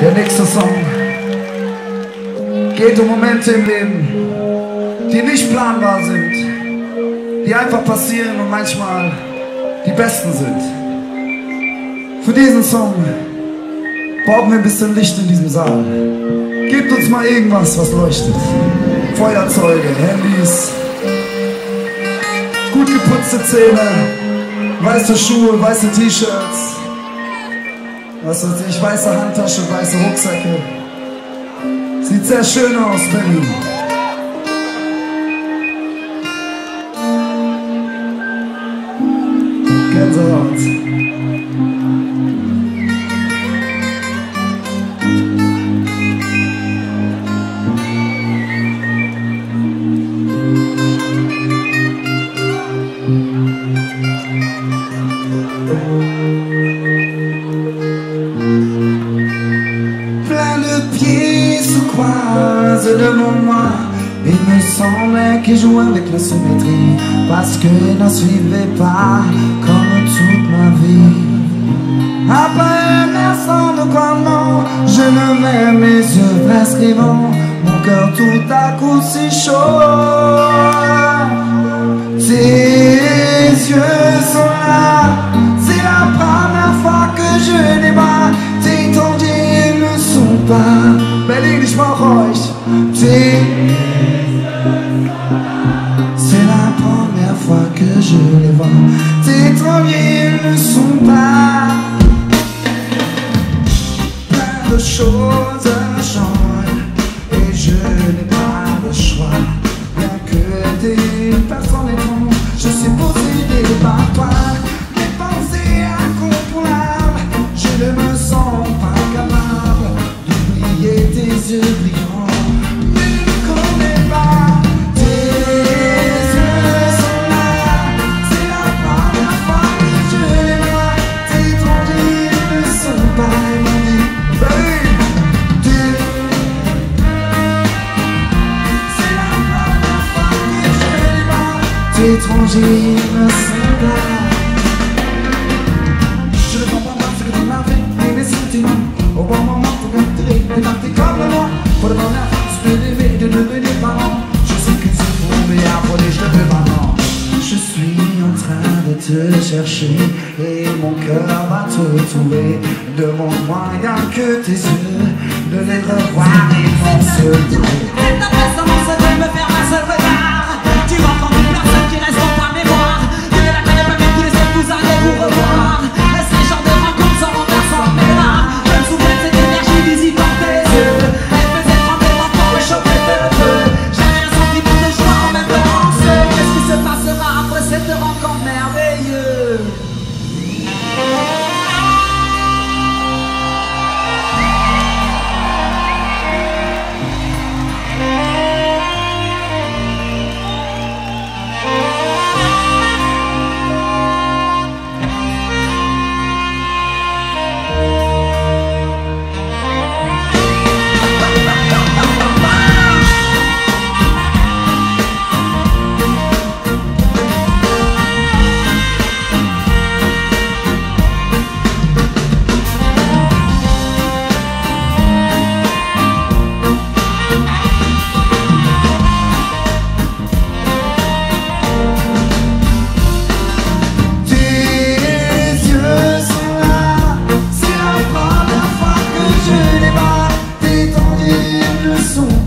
Der nächste Song geht um Momente im Leben, die nicht planbar sind, die einfach passieren und manchmal die besten sind. Für diesen Song brauchen wir ein bisschen Licht in diesem Saal. Gebt uns mal irgendwas, was leuchtet. Feuerzeuge, Handys, gut geputzte Zähne, weiße Schuhe, weiße T-Shirts, was weiß ich, weiße Handtasche, weiße Rucksäcke. Sieht sehr schön aus, Berlin. Devant moi. Il me semblait qu'il jouait avec la symétrie Parce qu'il n'en suivait pas comme toute ma vie. Après un instant de comment Je me mets mes yeux prescrivant Mon cœur tout à coup si chaud. Tes yeux sont là C'est la première fois que je les vois. Tes tendus ne sont pas Berlin, ich mach ones étranger me semble Je ne comprends pas ce que tu m'as fait et mes sentiments Au bon moment pour rentrer, t'es parti comme moi. Pour le bonheur, je peux rêver de devenir parent. Je sais que c'est pour mais après je te veux maintenant Je suis en train de te chercher Et mon cœur va te trouver Demande-moi rien que tes yeux De les revoir et se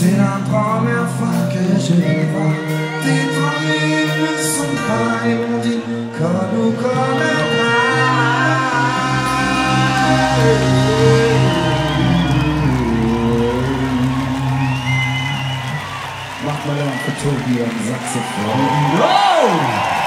Tes tournées ne sont pas dit Comme nous comme Mach mal ein für Tobi am Saxophon. Oh!